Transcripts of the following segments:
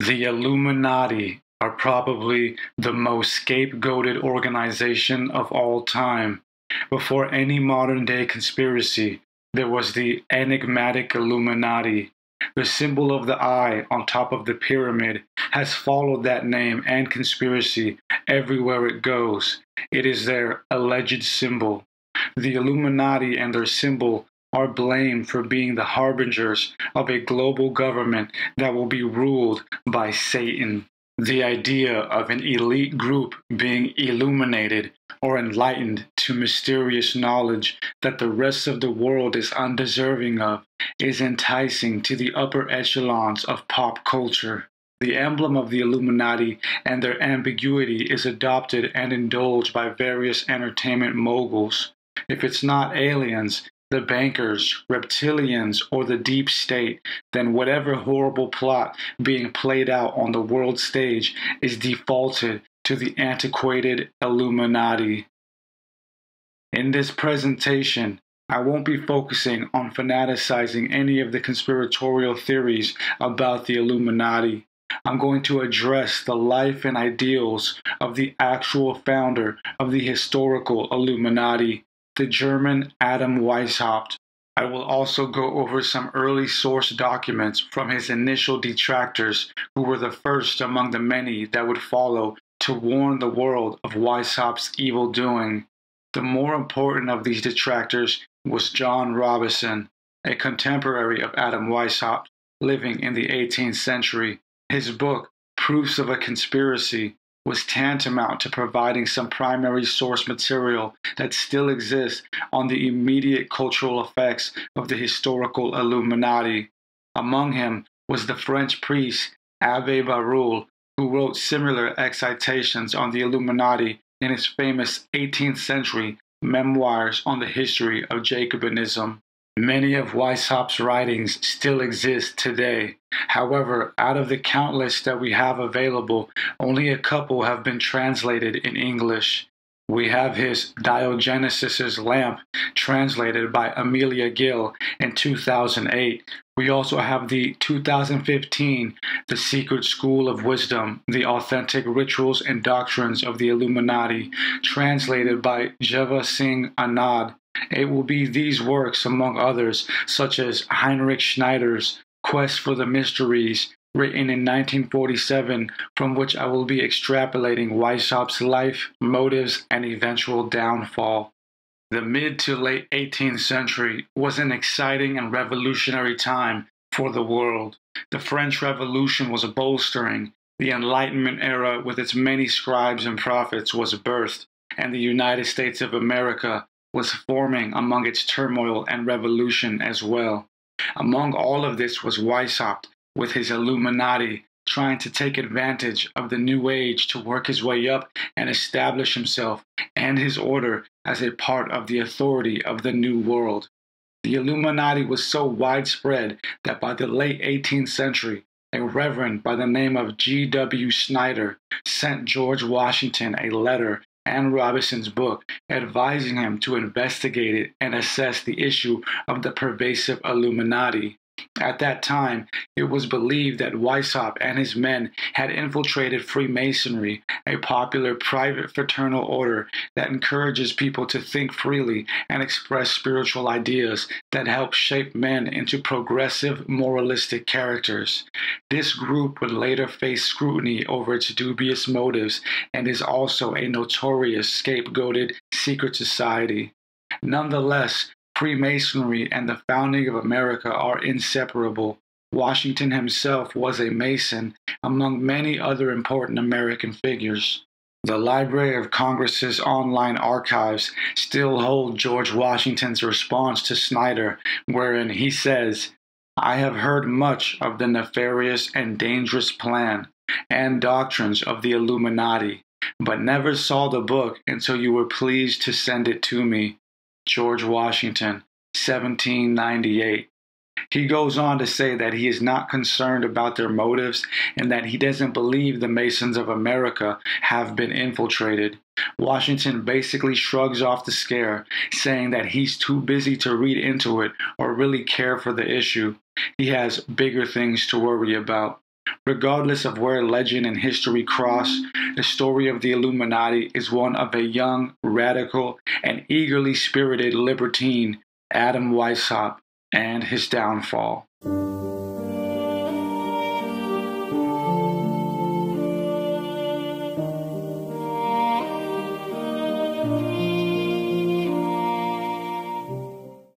The Illuminati are probably the most scapegoated organization of all time. Before any modern day conspiracy, there was the enigmatic Illuminati. The symbol of the eye on top of the pyramid has followed that name and conspiracy everywhere it goes. It is their alleged symbol. The Illuminati and their symbol are blamed for being the harbingers of a global government that will be ruled by Satan. The idea of an elite group being illuminated or enlightened to mysterious knowledge that the rest of the world is undeserving of is enticing to the upper echelons of pop culture. The emblem of the Illuminati and their ambiguity is adopted and indulged by various entertainment moguls. If it's not aliens, the bankers, reptilians, or the deep state, then whatever horrible plot being played out on the world stage is defaulted to the antiquated Illuminati. In this presentation, I won't be focusing on fanaticizing any of the conspiratorial theories about the Illuminati. I'm going to address the life and ideals of the actual founder of the historical Illuminati, the German Adam Weishaupt. I will also go over some early source documents from his initial detractors, who were the first among the many that would follow to warn the world of Weishaupt's evil doing. The more important of these detractors was John Robison, a contemporary of Adam Weishaupt, living in the 18th century. His book, Proofs of a Conspiracy, was tantamount to providing some primary source material that still exists on the immediate cultural effects of the historical Illuminati. Among him was the French priest Abbe Barruel, who wrote similar excitations on the Illuminati in his famous 18th century Memoirs on the History of Jacobinism. Many of Weishaupt's writings still exist today. However, out of the countless that we have available, only a couple have been translated in English. We have his Diogenesis's Lamp, translated by Amelia Gill in 2008. We also have the 2015 The Secret School of Wisdom, The Authentic Rituals and Doctrines of the Illuminati, translated by Jeva Singh Anand. It will be these works, among others, such as Heinrich Schneider's Quest for the Mysteries, written in 1947, from which I will be extrapolating Weishaupt's life, motives, and eventual downfall. The mid to late 18th century was an exciting and revolutionary time for the world. The French Revolution was a bolstering, the Enlightenment era, with its many scribes and prophets, was birthed, and the United States of America was forming among its turmoil and revolution as well. Among all of this was Weishaupt with his Illuminati trying to take advantage of the new age to work his way up and establish himself and his order as a part of the authority of the new world. The Illuminati was so widespread that by the late 18th century, a reverend by the name of G.W. Snyder sent George Washington a letter and Robison's book, advising him to investigate it and assess the issue of the pervasive Illuminati. At that time, it was believed that Weishaupt and his men had infiltrated Freemasonry, a popular private fraternal order that encourages people to think freely and express spiritual ideas that help shape men into progressive, moralistic characters. This group would later face scrutiny over its dubious motives and is also a notorious scapegoated secret society. Nonetheless, Freemasonry and the founding of America are inseparable. Washington himself was a Mason, among many other important American figures. The Library of Congress's online archives still hold George Washington's response to Snyder, wherein he says, I have heard much of the nefarious and dangerous plan and doctrines of the Illuminati, but never saw the book until you were pleased to send it to me. George Washington, 1798. He goes on to say that he is not concerned about their motives and that he doesn't believe the Masons of America have been infiltrated. Washington basically shrugs off the scare, saying that he's too busy to read into it or really care for the issue. He has bigger things to worry about. Regardless of where legend and history cross, the story of the Illuminati is one of a young, radical, and eagerly spirited libertine, Adam Weishaupt, and his downfall.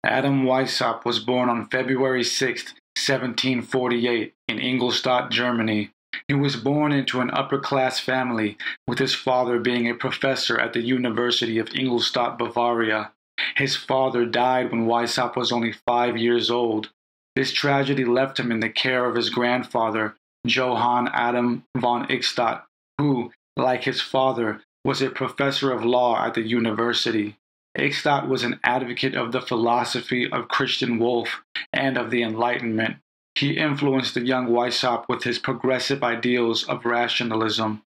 Adam Weishaupt was born on February 6, 1748, in Ingolstadt, Germany. He was born into an upper class family, with his father being a professor at the University of Ingolstadt, Bavaria. His father died when Weishaupt was only five years old. This tragedy left him in the care of his grandfather, Johann Adam von Ickstatt, who, like his father, was a professor of law at the university. Ickstatt was an advocate of the philosophy of Christian Wolff and of the Enlightenment. He influenced the young Weishaupt with his progressive ideals of rationalism.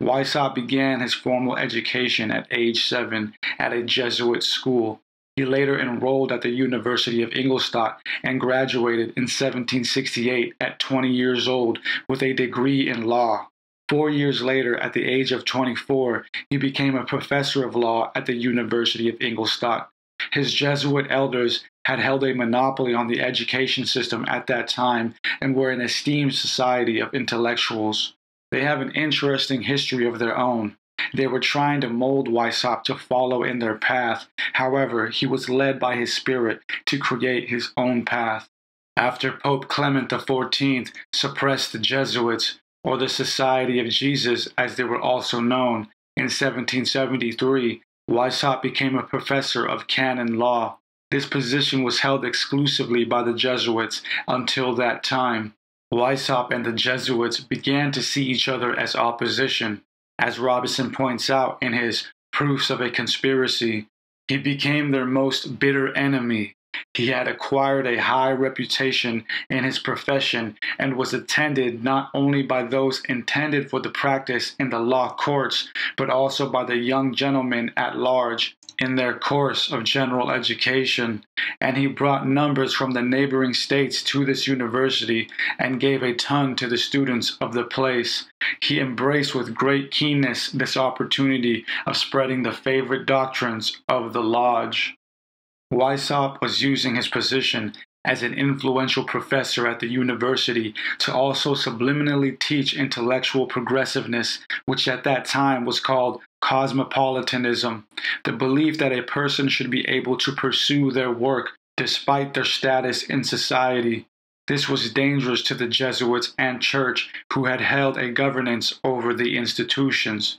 Weishaupt began his formal education at age seven at a Jesuit school. He later enrolled at the University of Ingolstadt and graduated in 1768 at 20 years old with a degree in law. Four years later, at the age of 24, he became a professor of law at the University of Ingolstadt. His Jesuit elders had held a monopoly on the education system at that time and were an esteemed society of intellectuals. They have an interesting history of their own. They were trying to mold Weishaupt to follow in their path. However, he was led by his spirit to create his own path. After Pope Clement XIV suppressed the Jesuits, or the Society of Jesus as they were also known. In 1773, Weishaupt became a professor of canon law. This position was held exclusively by the Jesuits until that time. Weishaupt and the Jesuits began to see each other as opposition. As Robinson points out in his Proofs of a Conspiracy, he became their most bitter enemy he had acquired a high reputation in his profession and was attended not only by those intended for the practice in the law courts, but also by the young gentlemen at large in their course of general education. And he brought numbers from the neighboring states to this university and gave a ton to the students of the place. He embraced with great keenness this opportunity of spreading the favorite doctrines of the lodge. Weishaupt was using his position as an influential professor at the university to also subliminally teach intellectual progressiveness, which at that time was called cosmopolitanism, the belief that a person should be able to pursue their work despite their status in society. This was dangerous to the Jesuits and church, who had held a governance over the institutions.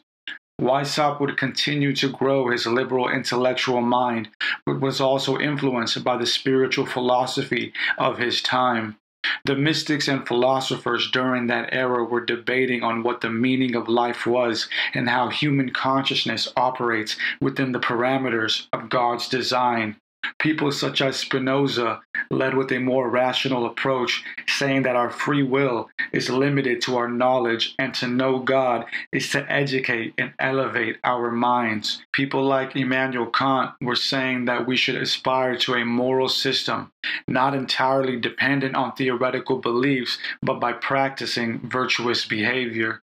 Weishaupt would continue to grow his liberal intellectual mind, but was also influenced by the spiritual philosophy of his time. The mystics and philosophers during that era were debating on what the meaning of life was and how human consciousness operates within the parameters of God's design. People such as Spinoza led with a more rational approach, saying that our free will is limited to our knowledge and to know God is to educate and elevate our minds. People like Immanuel Kant were saying that we should aspire to a moral system, not entirely dependent on theoretical beliefs, but by practicing virtuous behavior.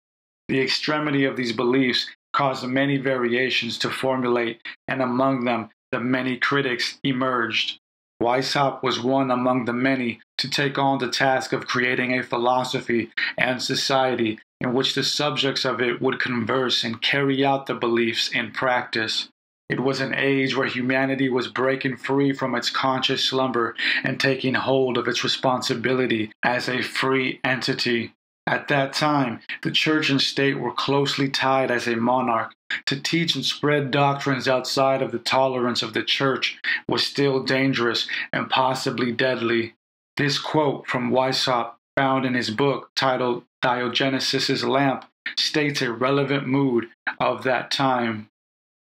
The extremity of these beliefs caused many variations to formulate, and among them, the many critics emerged. Weishaupt was one among the many to take on the task of creating a philosophy and society in which the subjects of it would converse and carry out the beliefs in practice. It was an age where humanity was breaking free from its conscious slumber and taking hold of its responsibility as a free entity. At that time, the church and state were closely tied as a monarch. To teach and spread doctrines outside of the tolerance of the church was still dangerous and possibly deadly. This quote from Weishaupt, found in his book titled Diogenesis's Lamp, states a relevant mood of that time.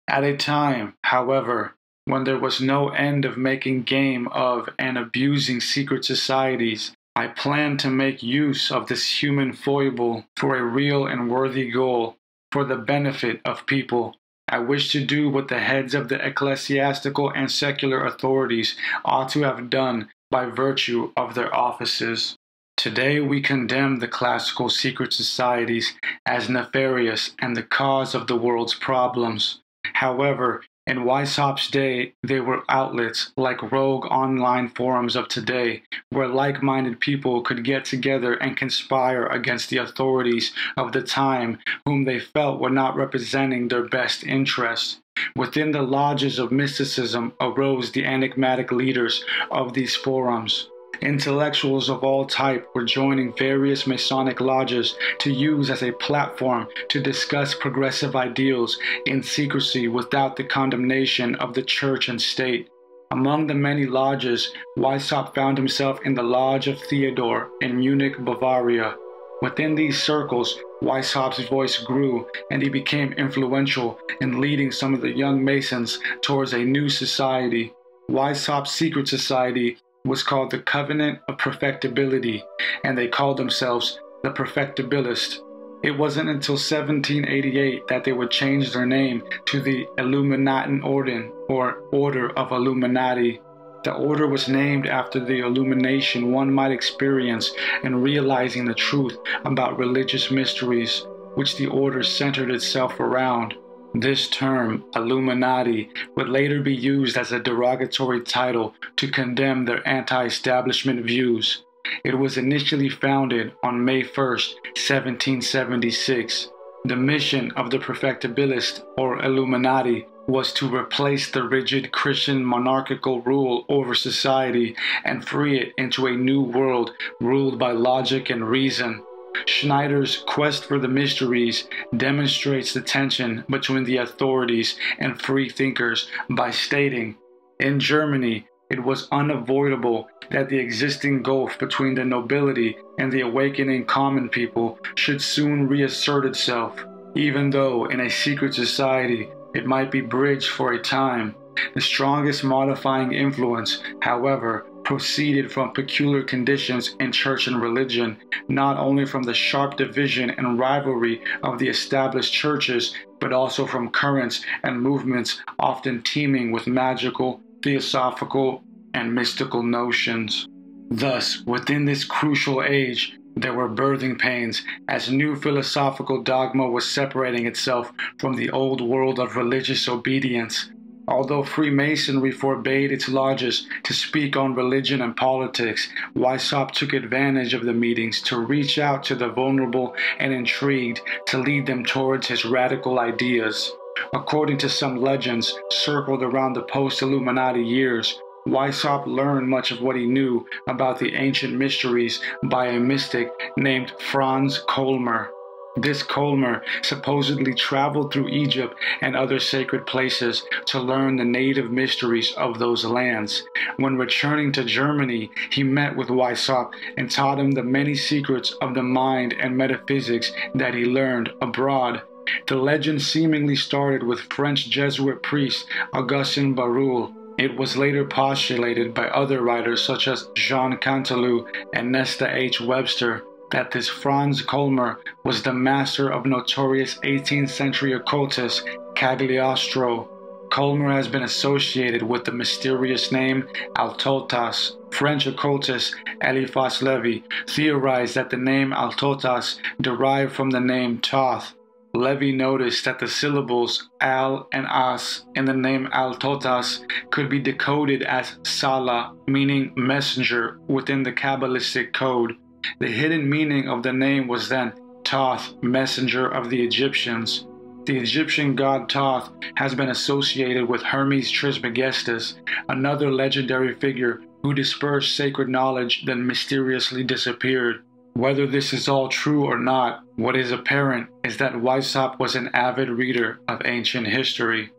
At a time, however, when there was no end of making game of and abusing secret societies, I plan to make use of this human foible for a real and worthy goal, for the benefit of people. I wish to do what the heads of the ecclesiastical and secular authorities ought to have done by virtue of their offices. Today we condemn the classical secret societies as nefarious and the cause of the world's problems. However, in Weishaupt's day, they were outlets like rogue online forums of today, where like minded people could get together and conspire against the authorities of the time, whom they felt were not representing their best interests. Within the lodges of mysticism arose the enigmatic leaders of these forums. Intellectuals of all type were joining various Masonic lodges to use as a platform to discuss progressive ideals in secrecy without the condemnation of the church and state. Among the many lodges, Weishaupt found himself in the Lodge of Theodore in Munich, Bavaria. Within these circles, Weishaupt's voice grew and he became influential in leading some of the young Masons towards a new society. Weishaupt's secret society was called the Covenant of Perfectibility, and they called themselves the Perfectibilists. It wasn't until 1788 that they would change their name to the Illuminaten Orden, or Order of Illuminati. The order was named after the illumination one might experience in realizing the truth about religious mysteries, which the order centered itself around. This term, Illuminati, would later be used as a derogatory title to condemn their anti establishment views. It was initially founded on May 1, 1776. The mission of the Perfectibilist or Illuminati was to replace the rigid Christian monarchical rule over society and free it into a new world ruled by logic and reason. Schneider's quest for the mysteries demonstrates the tension between the authorities and free thinkers by stating, in Germany, it was unavoidable that the existing gulf between the nobility and the awakening common people should soon reassert itself, even though in a secret society it might be bridged for a time. The strongest modifying influence, however, proceeded from peculiar conditions in church and religion, not only from the sharp division and rivalry of the established churches, but also from currents and movements often teeming with magical, theosophical, and mystical notions. Thus, within this crucial age, there were birthing pains as new philosophical dogma was separating itself from the old world of religious obedience Although Freemasonry forbade its lodges to speak on religion and politics, Weishaupt took advantage of the meetings to reach out to the vulnerable and intrigued to lead them towards his radical ideas. According to some legends circled around the post Illuminati years, Weishaupt learned much of what he knew about the ancient mysteries by a mystic named Franz Kolmer. This Kolmer supposedly traveled through Egypt and other sacred places to learn the native mysteries of those lands. When returning to Germany, he met with Weishaupt and taught him the many secrets of the mind and metaphysics that he learned abroad. The legend seemingly started with French Jesuit priest Augustin Barruel. It was later postulated by other writers such as Jean Canteleu and Nesta H. Webster that this Franz Kolmer was the master of notorious 18th century occultist Cagliostro. Kolmer has been associated with the mysterious name Althotas. French occultist Eliphas Levi theorized that the name Althotas derived from the name Thoth. Levi noticed that the syllables al and as in the name Althotas could be decoded as Sala, meaning messenger within the Kabbalistic code. The hidden meaning of the name was then Thoth, messenger of the Egyptians. The Egyptian god Thoth has been associated with Hermes Trismegistus, another legendary figure who dispersed sacred knowledge then mysteriously disappeared. Whether this is all true or not, what is apparent is that Weishaupt was an avid reader of ancient history.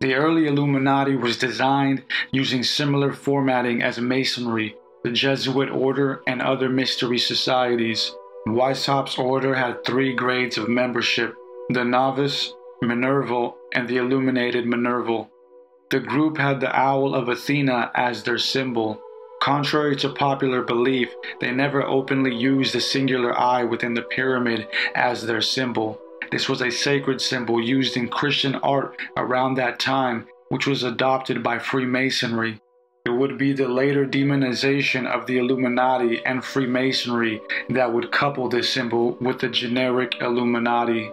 The early Illuminati was designed using similar formatting as Masonry the Jesuit order, and other mystery societies. Weishaupt's order had three grades of membership the novice, Minerval, and the illuminated Minerval. The group had the owl of Athena as their symbol. Contrary to popular belief, they never openly used the singular eye within the pyramid as their symbol. This was a sacred symbol used in Christian art around that time, which was adopted by Freemasonry. It would be the later demonization of the Illuminati and Freemasonry that would couple this symbol with the generic Illuminati.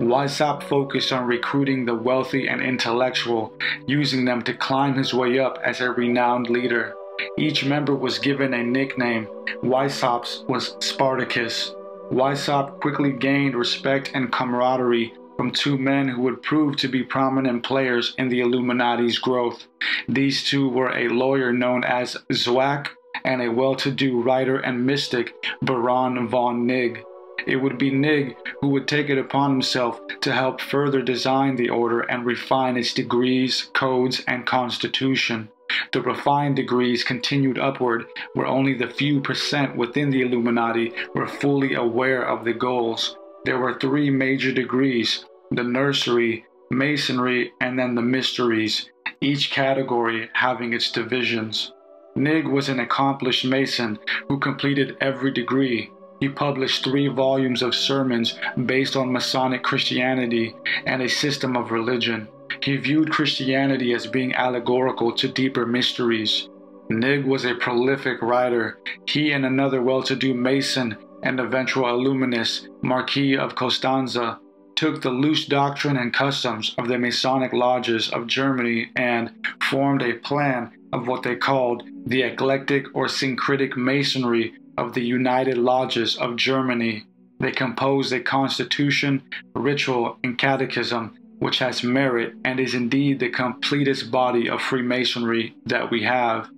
Weishaupt focused on recruiting the wealthy and intellectual, using them to climb his way up as a renowned leader. Each member was given a nickname. Weishaupt's was Spartacus. Weishaupt quickly gained respect and camaraderie from two men who would prove to be prominent players in the Illuminati's growth. These two were a lawyer known as Zwack and a well to do writer and mystic, Baron von Knigge. It would be Knigge who would take it upon himself to help further design the order and refine its degrees, codes, and constitution. The refined degrees continued upward, where only the few percent within the Illuminati were fully aware of the goals. There were three major degrees the nursery, masonry, and then the mysteries, each category having its divisions. Knigge was an accomplished Mason who completed every degree. He published three volumes of sermons based on Masonic Christianity and a system of religion. He viewed Christianity as being allegorical to deeper mysteries. Knigge was a prolific writer. He and another well to do Mason and eventual illuminist, Marquis of Costanza, took the loose doctrine and customs of the Masonic lodges of Germany and formed a plan of what they called the eclectic or syncretic masonry of the United Lodges of Germany. They composed a constitution, ritual, and catechism which has merit and is indeed the completest body of Freemasonry that we have.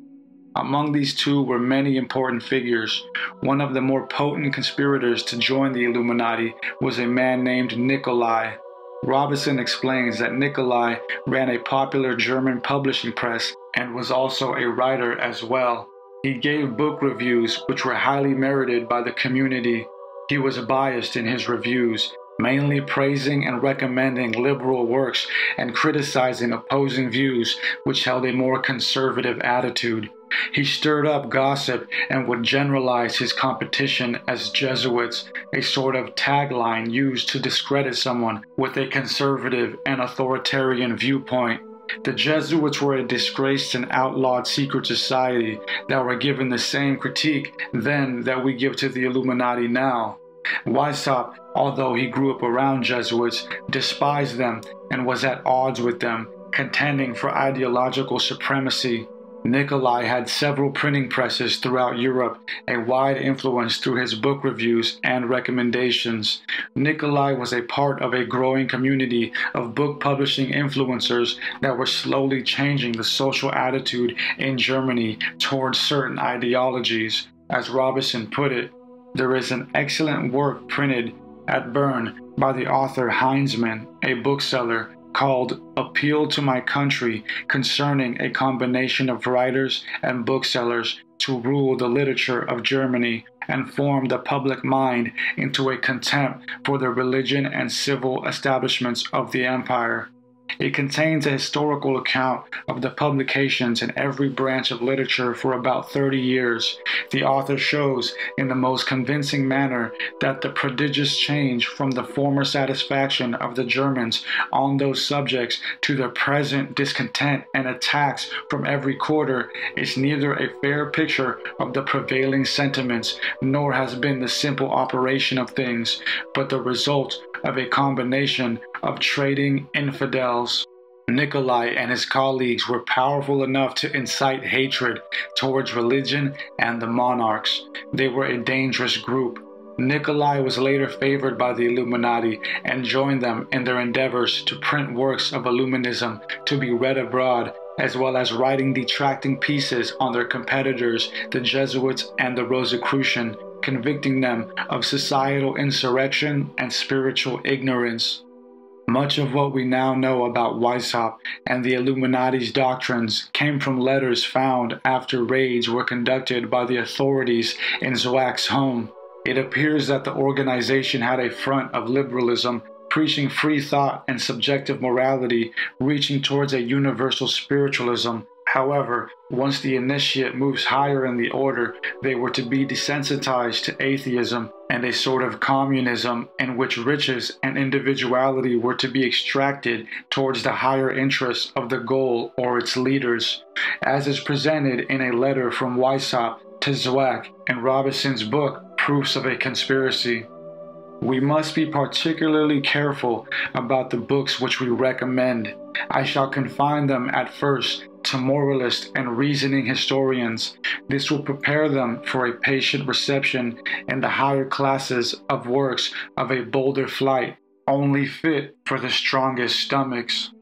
Among these two were many important figures. One of the more potent conspirators to join the Illuminati was a man named Nicolai. Robinson explains that Nicolai ran a popular German publishing press and was also a writer as well. He gave book reviews which were highly merited by the community. He was biased in his reviews, mainly praising and recommending liberal works and criticizing opposing views which held a more conservative attitude. He stirred up gossip and would generalize his competition as Jesuits, a sort of tagline used to discredit someone with a conservative and authoritarian viewpoint. The Jesuits were a disgraced and outlawed secret society that were given the same critique then that we give to the Illuminati now. Weishaupt, although he grew up around Jesuits, despised them and was at odds with them, contending for ideological supremacy. Nicolai had several printing presses throughout Europe, a wide influence through his book reviews and recommendations. Nicolai was a part of a growing community of book publishing influencers that were slowly changing the social attitude in Germany towards certain ideologies. As Robison put it, there is an excellent work printed at Bern by the author Heinzmann, a bookseller, called Appeal to My Country concerning a combination of writers and booksellers to rule the literature of Germany and form the public mind into a contempt for the religion and civil establishments of the empire. It contains a historical account of the publications in every branch of literature for about 30 years. The author shows in the most convincing manner that the prodigious change from the former satisfaction of the Germans on those subjects to the present discontent and attacks from every quarter is neither a fair picture of the prevailing sentiments nor has been the simple operation of things, but the result of a combination of trading infidels. Nicolai and his colleagues were powerful enough to incite hatred towards religion and the monarchs. They were a dangerous group. Nicolai was later favored by the Illuminati and joined them in their endeavors to print works of Illuminism to be read abroad, as well as writing detracting pieces on their competitors, the Jesuits and the Rosicrucian, convicting them of societal insurrection and spiritual ignorance. Much of what we now know about Weishaupt and the Illuminati's doctrines came from letters found after raids were conducted by the authorities in Zwack's home. It appears that the organization had a front of liberalism, preaching free thought and subjective morality, reaching towards a universal spiritualism However, once the initiate moves higher in the order, they were to be desensitized to atheism and a sort of communism in which riches and individuality were to be extracted towards the higher interests of the goal or its leaders, as is presented in a letter from Weishaupt to Zwack in Robinson's book Proofs of a Conspiracy. We must be particularly careful about the books which we recommend. I shall confine them at first to moralist and reasoning historians. This will prepare them for a patient reception in the higher classes of works of a bolder flight, only fit for the strongest stomachs.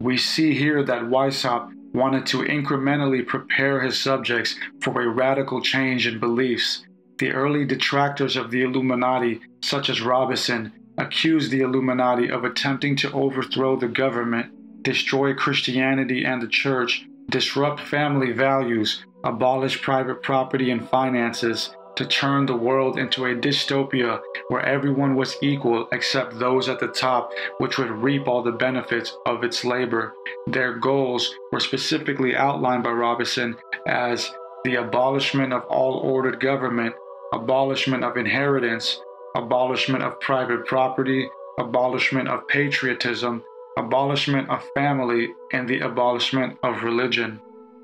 We see here that Weishaupt wanted to incrementally prepare his subjects for a radical change in beliefs. The early detractors of the Illuminati, such as Robison, accused the Illuminati of attempting to overthrow the government, destroy Christianity and the church, disrupt family values, abolish private property and finances, to turn the world into a dystopia where everyone was equal except those at the top, which would reap all the benefits of its labor. Their goals were specifically outlined by Robison as the abolishment of all ordered government, abolishment of inheritance, abolishment of private property, abolishment of patriotism, abolishment of family, and the abolishment of religion.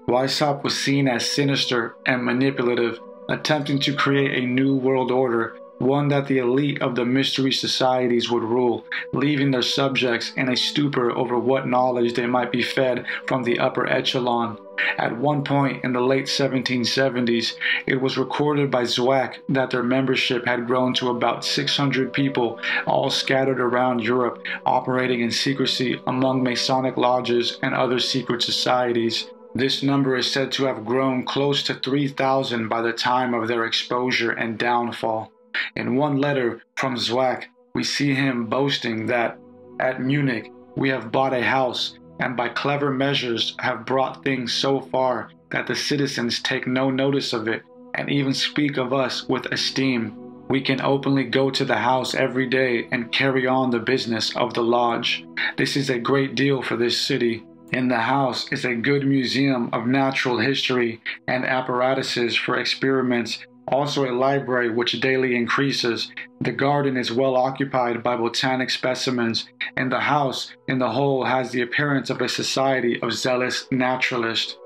Weishaupt was seen as sinister and manipulative, attempting to create a new world order, one that the elite of the mystery societies would rule, leaving their subjects in a stupor over what knowledge they might be fed from the upper echelon. At one point in the late 1770s, it was recorded by Zwack that their membership had grown to about 600 people, all scattered around Europe, operating in secrecy among Masonic lodges and other secret societies. This number is said to have grown close to 3,000 by the time of their exposure and downfall. In one letter from Zwack, we see him boasting that at Munich we have bought a house and by clever measures have brought things so far that the citizens take no notice of it and even speak of us with esteem. We can openly go to the house every day and carry on the business of the lodge. This is a great deal for this city. In the house is a good museum of natural history and apparatuses for experiments also a library which daily increases. The garden is well occupied by botanic specimens, and the house in the whole has the appearance of a society of zealous naturalists.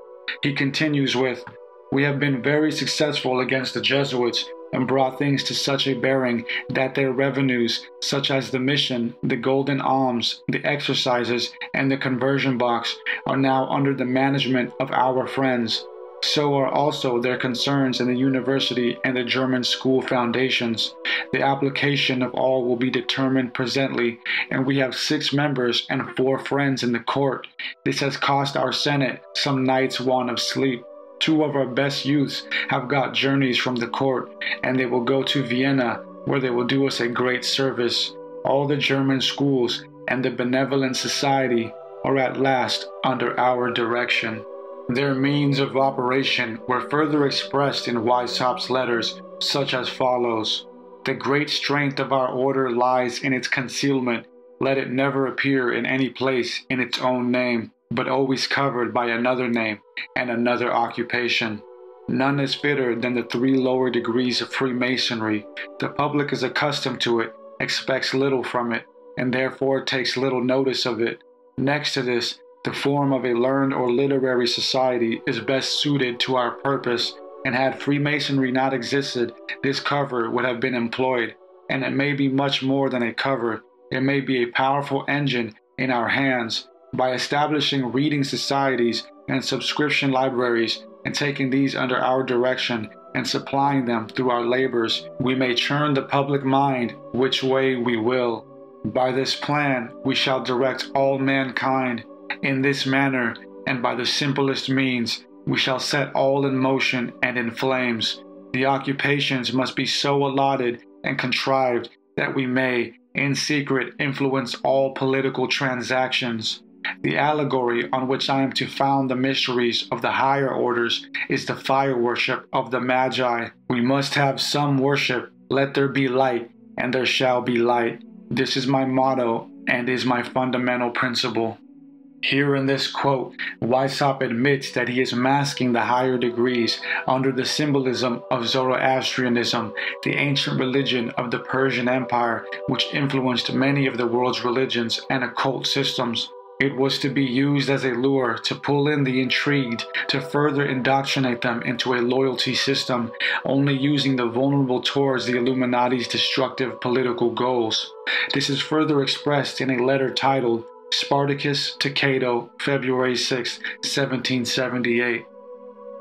He continues with, We have been very successful against the Jesuits and brought things to such a bearing that their revenues, such as the mission, the golden alms, the exercises, and the conversion box, are now under the management of our friends so are also their concerns in the university and the German school foundations. The application of all will be determined presently, and we have six members and four friends in the court. This has cost our Senate some nights' want of sleep. Two of our best youths have got journeys from the court, and they will go to Vienna, where they will do us a great service. All the German schools and the Benevolent Society are at last under our direction. Their means of operation were further expressed in Weishaupt's letters, such as follows The great strength of our order lies in its concealment. Let it never appear in any place in its own name, but always covered by another name and another occupation. None is fitter than the three lower degrees of Freemasonry. The public is accustomed to it, expects little from it, and therefore takes little notice of it. Next to this, the form of a learned or literary society is best suited to our purpose, and had Freemasonry not existed, this cover would have been employed, and it may be much more than a cover. It may be a powerful engine in our hands. By establishing reading societies and subscription libraries and taking these under our direction and supplying them through our labors, we may turn the public mind which way we will. By this plan, we shall direct all mankind in this manner, and by the simplest means, we shall set all in motion and in flames. The occupations must be so allotted and contrived that we may, in secret, influence all political transactions. The allegory on which I am to found the mysteries of the higher orders is the fire worship of the Magi. We must have some worship. Let there be light, and there shall be light. This is my motto and is my fundamental principle. Here in this quote, Weishaupt admits that he is masking the higher degrees under the symbolism of Zoroastrianism, the ancient religion of the Persian Empire, which influenced many of the world's religions and occult systems. It was to be used as a lure to pull in the intrigued, to further indoctrinate them into a loyalty system, only using the vulnerable towards the Illuminati's destructive political goals. This is further expressed in a letter titled Spartacus to Cato, February 6, 1778.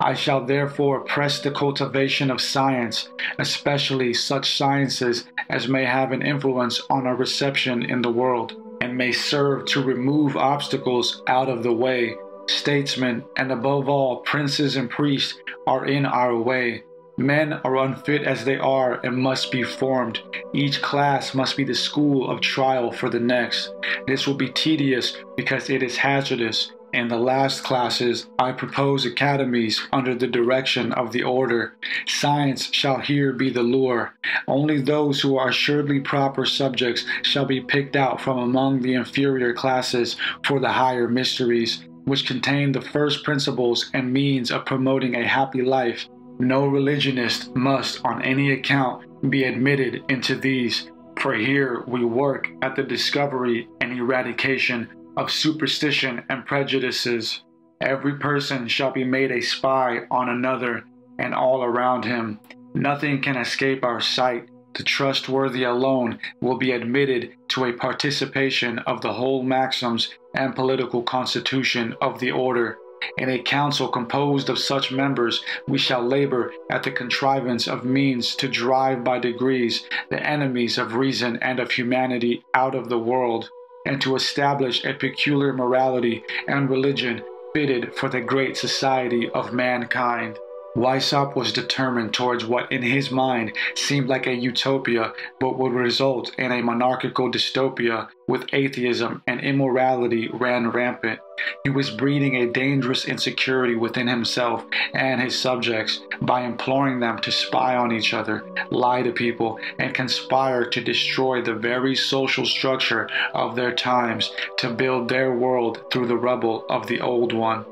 I shall therefore press the cultivation of science, especially such sciences as may have an influence on our reception in the world and may serve to remove obstacles out of the way. Statesmen, and above all, princes and priests, are in our way. Men are unfit as they are and must be formed. Each class must be the school of trial for the next. This will be tedious because it is hazardous. In the last classes, I propose academies under the direction of the order. Science shall here be the lure. Only those who are assuredly proper subjects shall be picked out from among the inferior classes for the higher mysteries, which contain the first principles and means of promoting a happy life. No religionist must, on any account, be admitted into these, for here we work at the discovery and eradication of superstition and prejudices. Every person shall be made a spy on another and all around him. Nothing can escape our sight. The trustworthy alone will be admitted to a participation of the whole maxims and political constitution of the order. In a council composed of such members, we shall labor at the contrivance of means to drive by degrees the enemies of reason and of humanity out of the world and to establish a peculiar morality and religion fitted for the great society of mankind. Weishaupt was determined towards what in his mind seemed like a utopia but would result in a monarchical dystopia with atheism and immorality ran rampant. He was breeding a dangerous insecurity within himself and his subjects by imploring them to spy on each other, lie to people, and conspire to destroy the very social structure of their times to build their world through the rubble of the old one.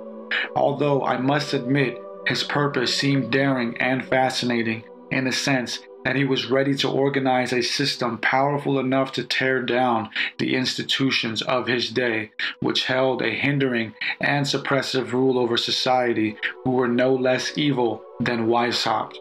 Although I must admit his purpose seemed daring and fascinating in the sense that he was ready to organize a system powerful enough to tear down the institutions of his day, which held a hindering and suppressive rule over society, who were no less evil than Weishaupt.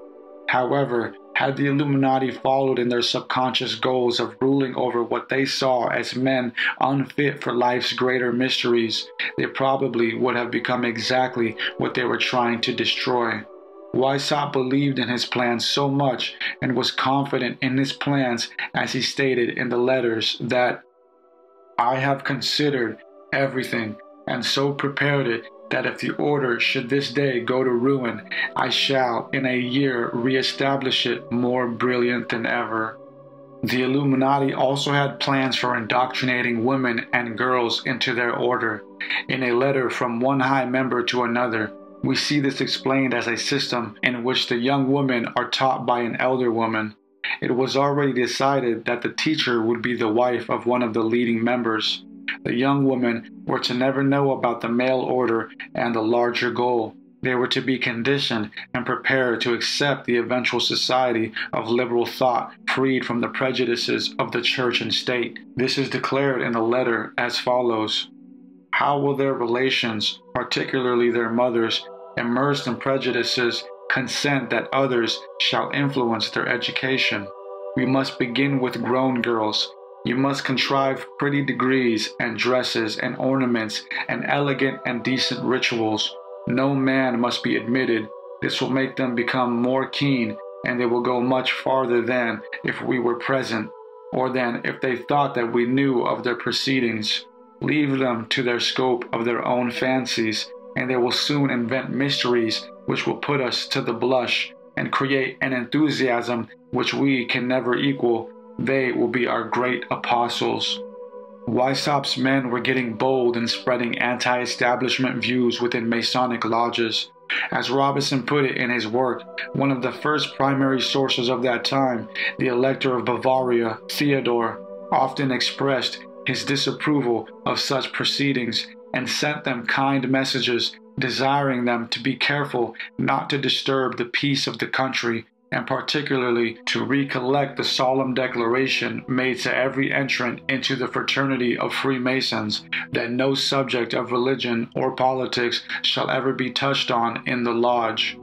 However, had the Illuminati followed in their subconscious goals of ruling over what they saw as men unfit for life's greater mysteries, they probably would have become exactly what they were trying to destroy. Weishaupt believed in his plans so much and was confident in his plans as he stated in the letters that I have considered everything and so prepared it that if the order should this day go to ruin, I shall in a year re-establish it more brilliant than ever. The Illuminati also had plans for indoctrinating women and girls into their order. In a letter from one high member to another, we see this explained as a system in which the young women are taught by an elder woman. It was already decided that the teacher would be the wife of one of the leading members. The young women were to never know about the male order and the larger goal. They were to be conditioned and prepared to accept the eventual society of liberal thought freed from the prejudices of the church and state. This is declared in the letter as follows How will their relations, particularly their mothers, immersed in prejudices, consent that others shall influence their education? We must begin with grown girls you must contrive pretty degrees and dresses and ornaments and elegant and decent rituals. No man must be admitted. This will make them become more keen, and they will go much farther than if we were present, or than if they thought that we knew of their proceedings. Leave them to their scope of their own fancies, and they will soon invent mysteries which will put us to the blush and create an enthusiasm which we can never equal they will be our great apostles. Weishaupt's men were getting bold in spreading anti establishment views within Masonic lodges. As Robinson put it in his work, one of the first primary sources of that time, the Elector of Bavaria, Theodore, often expressed his disapproval of such proceedings and sent them kind messages, desiring them to be careful not to disturb the peace of the country, and particularly to recollect the solemn declaration made to every entrant into the fraternity of Freemasons that no subject of religion or politics shall ever be touched on in the lodge.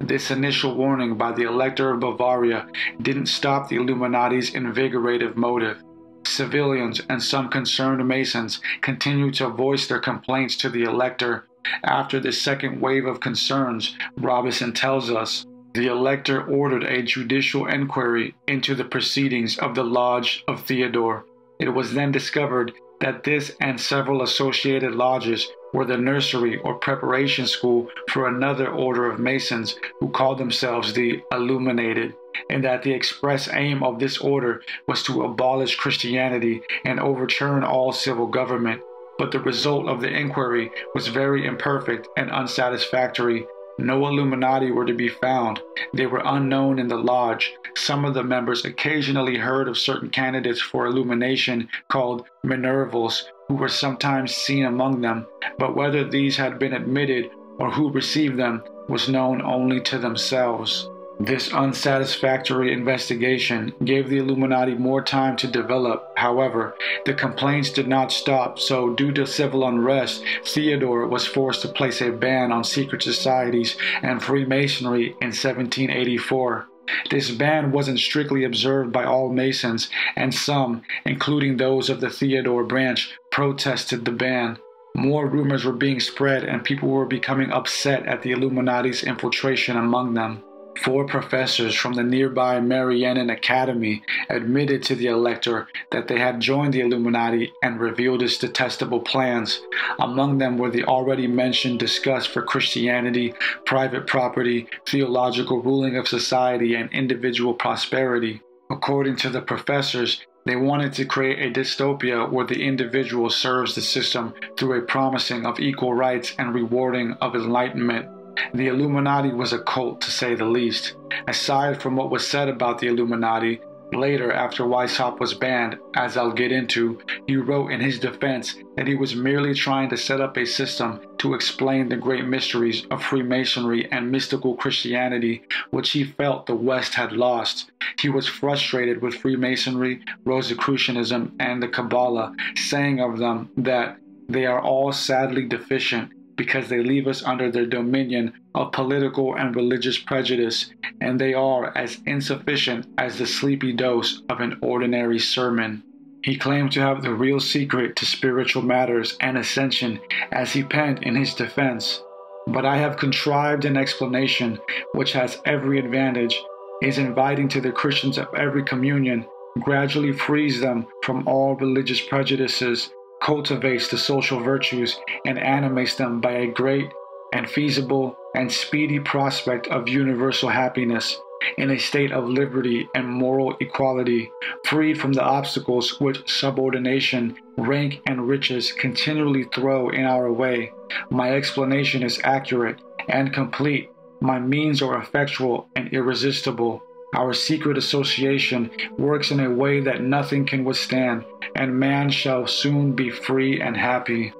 This initial warning by the Elector of Bavaria didn't stop the Illuminati's invigorative motive. Civilians and some concerned Masons continued to voice their complaints to the Elector. After this second wave of concerns, Robison tells us, the Elector ordered a judicial inquiry into the proceedings of the Lodge of Theodore. It was then discovered that this and several associated lodges were the nursery or preparation school for another order of Masons who called themselves the Illuminated, and that the express aim of this order was to abolish Christianity and overturn all civil government. But the result of the inquiry was very imperfect and unsatisfactory, no Illuminati were to be found. They were unknown in the lodge. Some of the members occasionally heard of certain candidates for illumination called Minervals, who were sometimes seen among them, but whether these had been admitted or who received them was known only to themselves. This unsatisfactory investigation gave the Illuminati more time to develop. However, the complaints did not stop, so due to civil unrest, Theodore was forced to place a ban on secret societies and Freemasonry in 1784. This ban wasn't strictly observed by all Masons, and some, including those of the Theodore branch, protested the ban. More rumors were being spread, and people were becoming upset at the Illuminati's infiltration among them. Four professors from the nearby Mariannan Academy admitted to the elector that they had joined the Illuminati and revealed its detestable plans. Among them were the already mentioned disgust for Christianity, private property, theological ruling of society, and individual prosperity. According to the professors, they wanted to create a dystopia where the individual serves the system through a promising of equal rights and rewarding of enlightenment. The Illuminati was a cult, to say the least. Aside from what was said about the Illuminati, later, after Weishaupt was banned, as I'll get into, he wrote in his defense that he was merely trying to set up a system to explain the great mysteries of Freemasonry and mystical Christianity, which he felt the West had lost. He was frustrated with Freemasonry, Rosicrucianism, and the Kabbalah, saying of them that they are all sadly deficient because they leave us under their dominion of political and religious prejudice, and they are as insufficient as the sleepy dose of an ordinary sermon. He claimed to have the real secret to spiritual matters and ascension, as he penned in his defense. But I have contrived an explanation which has every advantage, is inviting to the Christians of every communion, gradually frees them from all religious prejudices cultivates the social virtues and animates them by a great and feasible and speedy prospect of universal happiness in a state of liberty and moral equality, freed from the obstacles which subordination, rank, and riches continually throw in our way. My explanation is accurate and complete. My means are effectual and irresistible. Our secret association works in a way that nothing can withstand, and man shall soon be free and happy.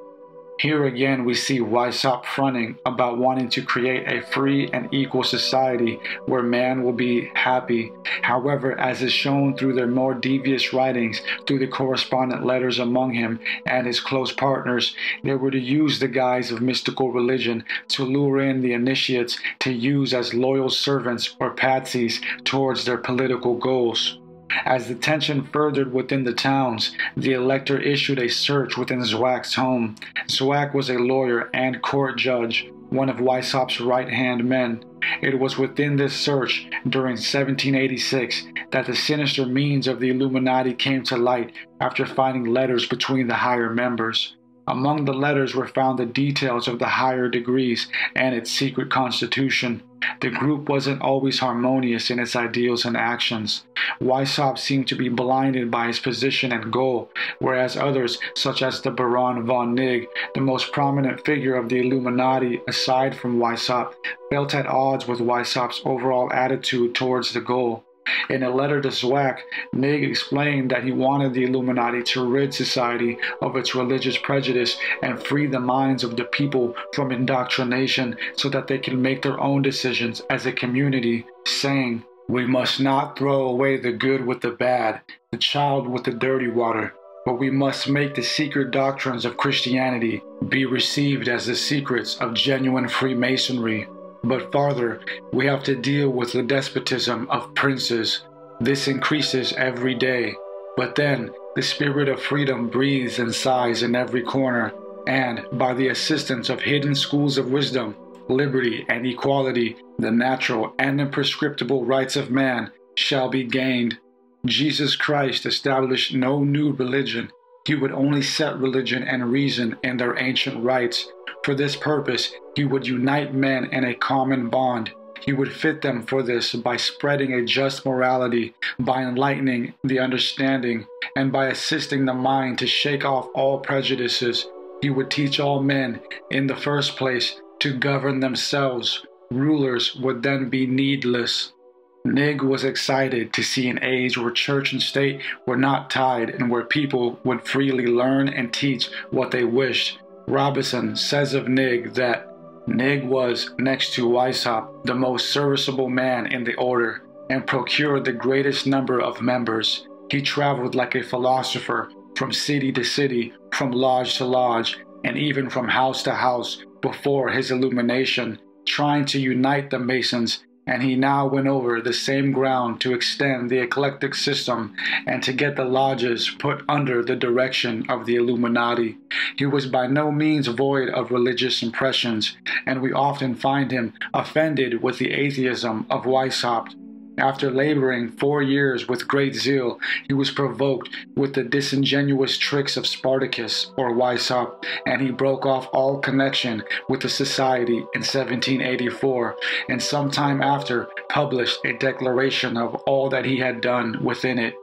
Here again, we see Weishaupt fronting about wanting to create a free and equal society where man will be happy. However, as is shown through their more devious writings, through the correspondent letters among him and his close partners, they were to use the guise of mystical religion to lure in the initiates to use as loyal servants or patsies towards their political goals. As the tension furthered within the towns, the elector issued a search within Zwack's home. Zwack was a lawyer and court judge, one of Weishaupt's right hand men. It was within this search, during 1786, that the sinister means of the Illuminati came to light after finding letters between the higher members. Among the letters were found the details of the higher degrees and its secret constitution. The group wasn't always harmonious in its ideals and actions. Weishaupt seemed to be blinded by his position and goal, whereas others, such as the Baron von Knigge, the most prominent figure of the Illuminati aside from Weishaupt, felt at odds with Weishaupt's overall attitude towards the goal. In a letter to Zwack, Knigge explained that he wanted the Illuminati to rid society of its religious prejudice and free the minds of the people from indoctrination so that they can make their own decisions as a community, saying, We must not throw away the good with the bad, the child with the dirty water, but we must make the secret doctrines of Christianity be received as the secrets of genuine Freemasonry. But farther, we have to deal with the despotism of princes. This increases every day. But then, the spirit of freedom breathes and sighs in every corner, and by the assistance of hidden schools of wisdom, liberty, and equality, the natural and imprescriptible rights of man shall be gained. Jesus Christ established no new religion. He would only set religion and reason in their ancient rights for this purpose, he would unite men in a common bond. He would fit them for this by spreading a just morality, by enlightening the understanding, and by assisting the mind to shake off all prejudices. He would teach all men, in the first place, to govern themselves. Rulers would then be needless. Knigge was excited to see an age where church and state were not tied and where people would freely learn and teach what they wished. Robison says of Knigge that Knigge was, next to Weishaupt, the most serviceable man in the order and procured the greatest number of members. He traveled like a philosopher from city to city, from lodge to lodge, and even from house to house before his illumination, trying to unite the Masons and he now went over the same ground to extend the eclectic system and to get the lodges put under the direction of the Illuminati. He was by no means void of religious impressions, and we often find him offended with the atheism of Weishaupt after laboring four years with great zeal, he was provoked with the disingenuous tricks of Spartacus or Weishaupt, and he broke off all connection with the society in 1784, and some time after published a declaration of all that he had done within it.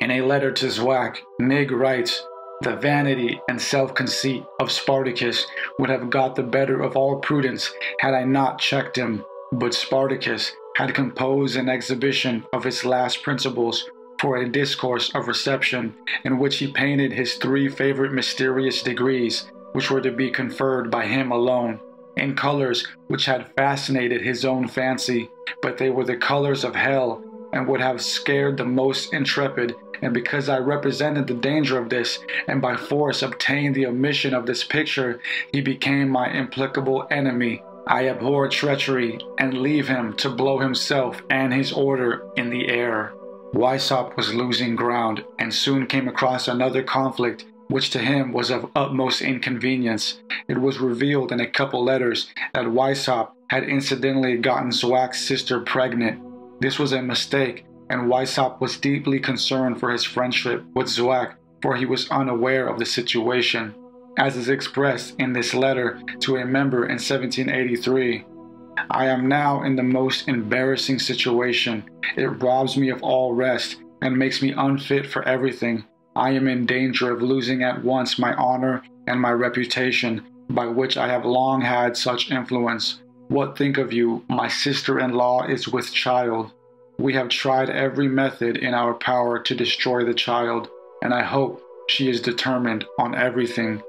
In a letter to Zwack, Knigge writes, the vanity and self conceit of Spartacus would have got the better of all prudence had I not checked him. But Spartacus, had composed an exhibition of his last principles for a discourse of reception in which he painted his three favorite mysterious degrees, which were to be conferred by him alone, in colors which had fascinated his own fancy, but they were the colors of hell and would have scared the most intrepid. And because I represented the danger of this, and by force obtained the omission of this picture, he became my implacable enemy I abhor treachery and leave him to blow himself and his order in the air. Weishaupt was losing ground and soon came across another conflict which to him was of utmost inconvenience. It was revealed in a couple letters that Weishaupt had incidentally gotten Zwack's sister pregnant. This was a mistake, and Weishaupt was deeply concerned for his friendship with Zwack, for he was unaware of the situation as is expressed in this letter to a member in 1783. I am now in the most embarrassing situation. It robs me of all rest and makes me unfit for everything. I am in danger of losing at once my honor and my reputation, by which I have long had such influence. What think of you? My sister in law is with child. We have tried every method in our power to destroy the child, and I hope she is determined on everything.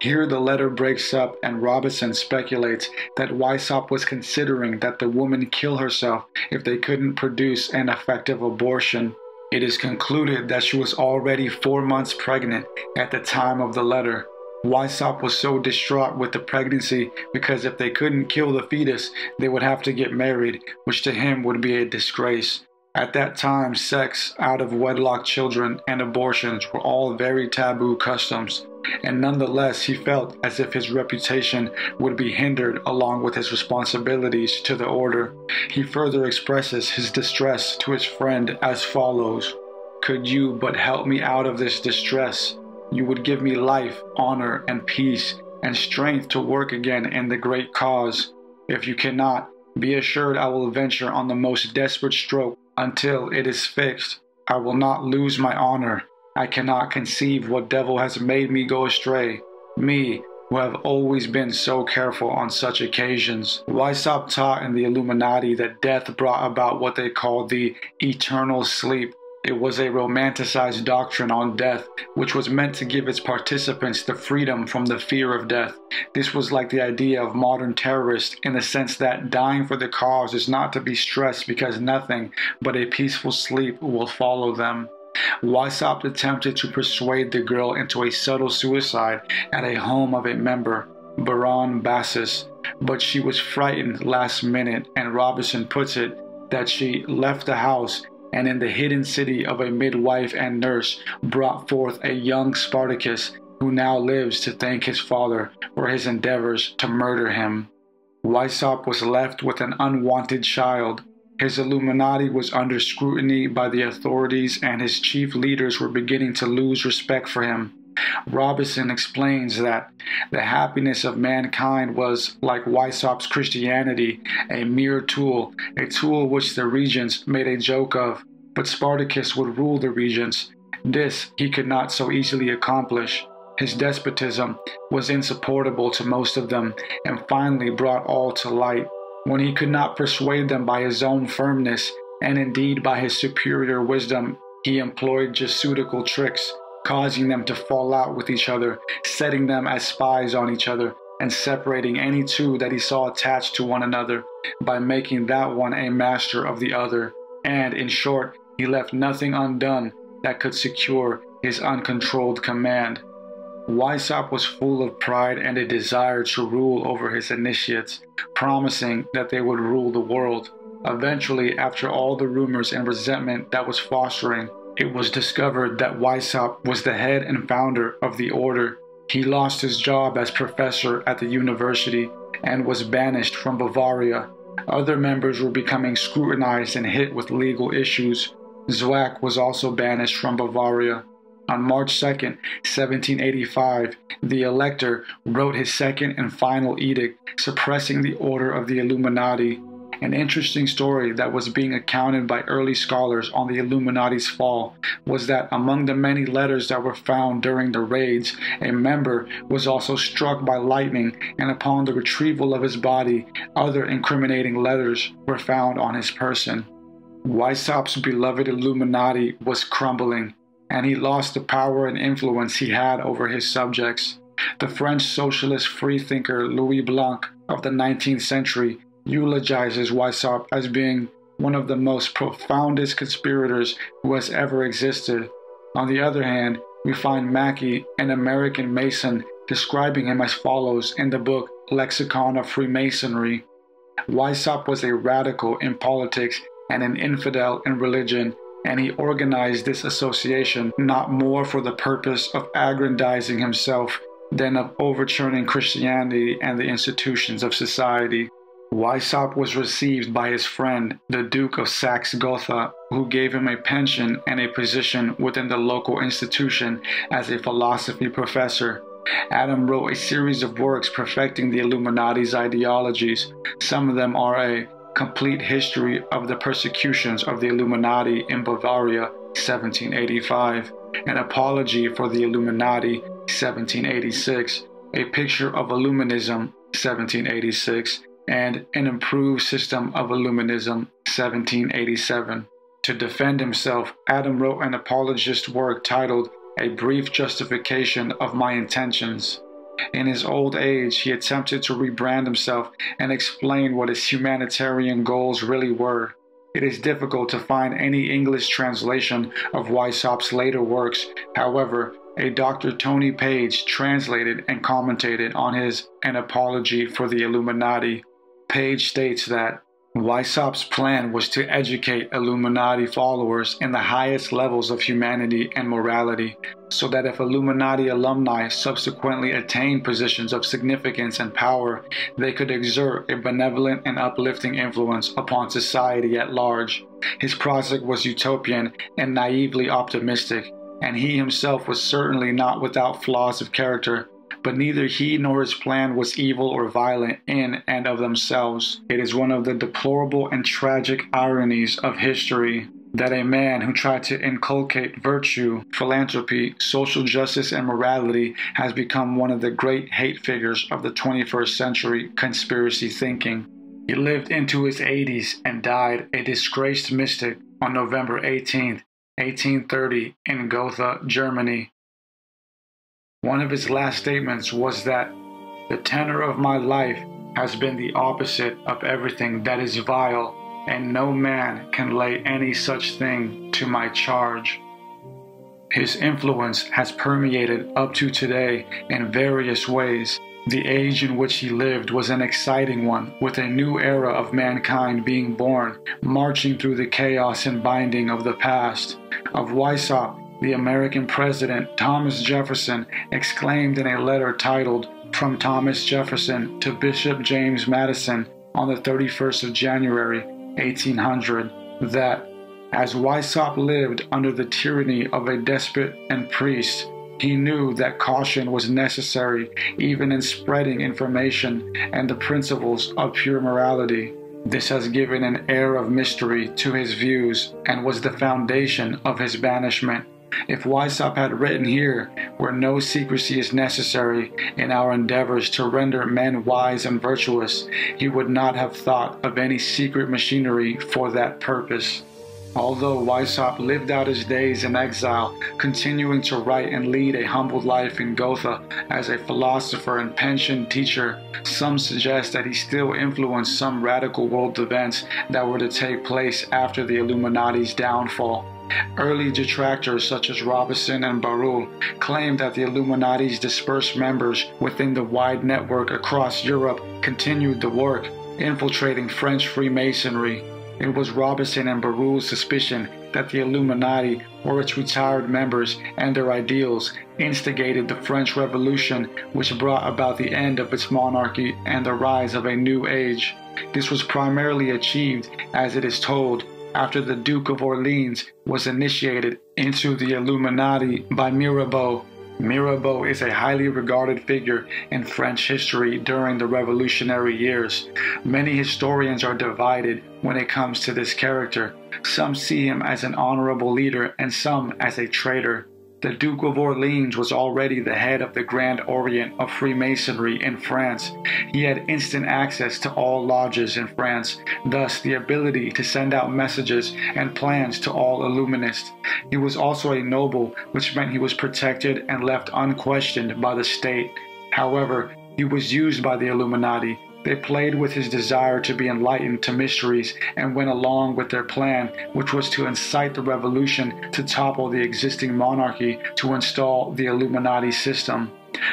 Here the letter breaks up and Robison speculates that Weishaupt was considering that the woman kill herself if they couldn't produce an effective abortion. It is concluded that she was already four months pregnant at the time of the letter. Weishaupt was so distraught with the pregnancy because if they couldn't kill the fetus, they would have to get married, which to him would be a disgrace. At that time, sex, out of wedlock children, and abortions were all very taboo customs and nonetheless he felt as if his reputation would be hindered along with his responsibilities to the order. He further expresses his distress to his friend as follows Could you but help me out of this distress, you would give me life, honor, and peace, and strength to work again in the great cause. If you cannot, be assured I will venture on the most desperate stroke until it is fixed. I will not lose my honor I cannot conceive what devil has made me go astray. Me, who have always been so careful on such occasions. Weishaupt taught in the Illuminati that death brought about what they called the eternal sleep, it was a romanticized doctrine on death, which was meant to give its participants the freedom from the fear of death. This was like the idea of modern terrorists in the sense that dying for the cause is not to be stressed because nothing but a peaceful sleep will follow them. Weishaupt attempted to persuade the girl into a subtle suicide at a home of a member, Baron Bassus, but she was frightened last minute, and Robison puts it that she left the house and in the hidden city of a midwife and nurse brought forth a young Spartacus who now lives to thank his father for his endeavors to murder him. Weishaupt was left with an unwanted child. His Illuminati was under scrutiny by the authorities, and his chief leaders were beginning to lose respect for him. Robison explains that the happiness of mankind was, like Weishaupt's Christianity, a mere tool, a tool which the regents made a joke of, but Spartacus would rule the regents. This he could not so easily accomplish. His despotism was insupportable to most of them, and finally brought all to light. When he could not persuade them by his own firmness, and indeed by his superior wisdom, he employed Jesuitical tricks causing them to fall out with each other, setting them as spies on each other, and separating any two that he saw attached to one another by making that one a master of the other. And in short, he left nothing undone that could secure his uncontrolled command. Weishaupt was full of pride and a desire to rule over his initiates, promising that they would rule the world. Eventually, after all the rumors and resentment that was fostering, it was discovered that Weishaupt was the head and founder of the order. He lost his job as professor at the university and was banished from Bavaria. Other members were becoming scrutinized and hit with legal issues. Zwack was also banished from Bavaria. On March 2, 1785, the elector wrote his second and final edict suppressing the order of the Illuminati an interesting story that was being accounted by early scholars on the Illuminati's fall was that among the many letters that were found during the raids, a member was also struck by lightning, and upon the retrieval of his body, other incriminating letters were found on his person. Weishaupt's beloved Illuminati was crumbling, and he lost the power and influence he had over his subjects. The French socialist freethinker Louis Blanc of the 19th century eulogizes Weishaupt as being one of the most profoundest conspirators who has ever existed. On the other hand, we find Mackey, an American Mason, describing him as follows in the book Lexicon of Freemasonry. Weishaupt was a radical in politics and an infidel in religion, and he organized this association not more for the purpose of aggrandizing himself than of overturning Christianity and the institutions of society. Weishaupt was received by his friend, the Duke of Saxe-Gotha, who gave him a pension and a position within the local institution as a philosophy professor. Adam wrote a series of works perfecting the Illuminati's ideologies. Some of them are a complete history of the persecutions of the Illuminati in Bavaria, 1785, an apology for the Illuminati, 1786, a picture of Illuminism, 1786, and An Improved System of Illuminism, 1787. To defend himself, Adam wrote an apologist work titled A Brief Justification of My Intentions. In his old age, he attempted to rebrand himself and explain what his humanitarian goals really were. It is difficult to find any English translation of Weishaupt's later works. However, a Dr. Tony Page translated and commented on his An Apology for the Illuminati Page states that Weishaupt's plan was to educate Illuminati followers in the highest levels of humanity and morality, so that if Illuminati alumni subsequently attained positions of significance and power, they could exert a benevolent and uplifting influence upon society at large. His project was utopian and naively optimistic, and he himself was certainly not without flaws of character but neither he nor his plan was evil or violent in and of themselves. It is one of the deplorable and tragic ironies of history that a man who tried to inculcate virtue, philanthropy, social justice, and morality has become one of the great hate figures of the 21st century conspiracy thinking. He lived into his 80s and died a disgraced mystic on November 18, 1830, in Gotha, Germany. One of his last statements was that the tenor of my life has been the opposite of everything that is vile and no man can lay any such thing to my charge. His influence has permeated up to today in various ways. The age in which he lived was an exciting one, with a new era of mankind being born, marching through the chaos and binding of the past. Of Weishaupt, the American president Thomas Jefferson exclaimed in a letter titled From Thomas Jefferson to Bishop James Madison on the 31st of January, 1800 that as Weishaupt lived under the tyranny of a despot and priest, he knew that caution was necessary even in spreading information and the principles of pure morality. This has given an air of mystery to his views and was the foundation of his banishment. If Weishaupt had written here, where no secrecy is necessary in our endeavors to render men wise and virtuous, he would not have thought of any secret machinery for that purpose. Although Weishaupt lived out his days in exile, continuing to write and lead a humble life in Gotha as a philosopher and pensioned teacher, some suggest that he still influenced some radical world events that were to take place after the Illuminati's downfall. Early detractors such as Robison and Barruel claimed that the Illuminati's dispersed members within the wide network across Europe continued the work, infiltrating French Freemasonry. It was Robison and Barruel's suspicion that the Illuminati or its retired members and their ideals instigated the French Revolution, which brought about the end of its monarchy and the rise of a new age. This was primarily achieved, as it is told, after the Duke of Orleans was initiated into the Illuminati by Mirabeau. Mirabeau is a highly regarded figure in French history during the revolutionary years. Many historians are divided when it comes to this character. Some see him as an honorable leader and some as a traitor. The Duke of Orleans was already the head of the Grand Orient of Freemasonry in France. He had instant access to all lodges in France, thus the ability to send out messages and plans to all Illuminists. He was also a noble, which meant he was protected and left unquestioned by the state. However, he was used by the Illuminati they played with his desire to be enlightened to mysteries and went along with their plan, which was to incite the revolution to topple the existing monarchy to install the Illuminati system.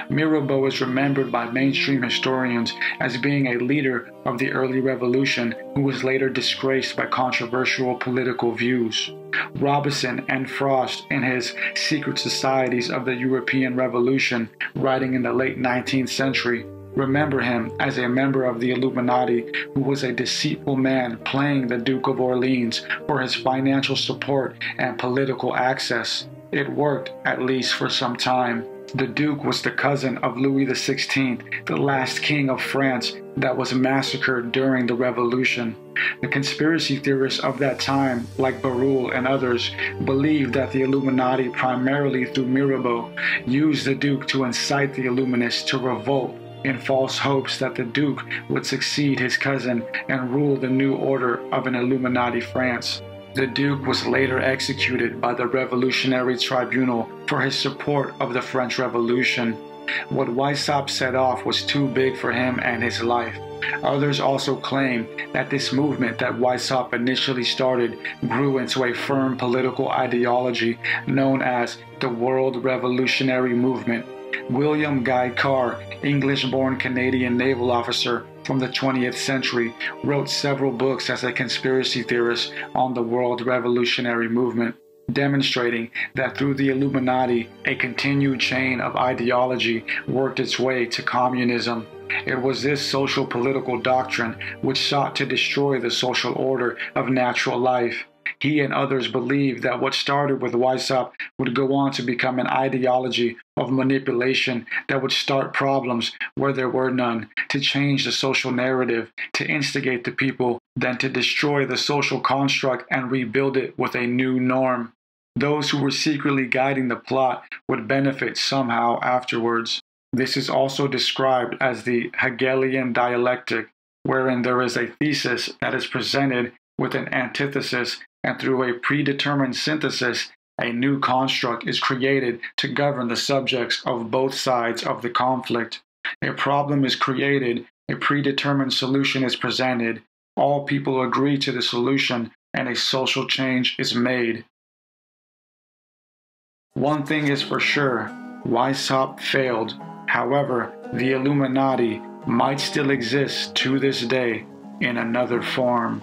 Mirabeau is remembered by mainstream historians as being a leader of the early revolution who was later disgraced by controversial political views. Robison and Frost, in his Secret Societies of the European Revolution, writing in the late 19th century, Remember him as a member of the Illuminati who was a deceitful man playing the Duke of Orleans for his financial support and political access. It worked, at least for some time. The Duke was the cousin of Louis XVI, the last king of France that was massacred during the Revolution. The conspiracy theorists of that time, like Barruel and others, believed that the Illuminati, primarily through Mirabeau, used the Duke to incite the Illuminists to revolt in false hopes that the Duke would succeed his cousin and rule the new order of an Illuminati France. The Duke was later executed by the Revolutionary Tribunal for his support of the French Revolution. What Weishaupt set off was too big for him and his life. Others also claim that this movement that Weishaupt initially started grew into a firm political ideology known as the World Revolutionary Movement. William Guy Carr, English born Canadian naval officer from the 20th century, wrote several books as a conspiracy theorist on the world revolutionary movement, demonstrating that through the Illuminati, a continued chain of ideology worked its way to communism. It was this social political doctrine which sought to destroy the social order of natural life. He and others believed that what started with Weishaupt would go on to become an ideology of manipulation that would start problems where there were none, to change the social narrative, to instigate the people then to destroy the social construct and rebuild it with a new norm. Those who were secretly guiding the plot would benefit somehow afterwards. This is also described as the Hegelian dialectic, wherein there is a thesis that is presented with an antithesis, and through a predetermined synthesis, a new construct is created to govern the subjects of both sides of the conflict. A problem is created, a predetermined solution is presented, all people agree to the solution, and a social change is made. One thing is for sure Weishaupt failed. However, the Illuminati might still exist to this day in another form.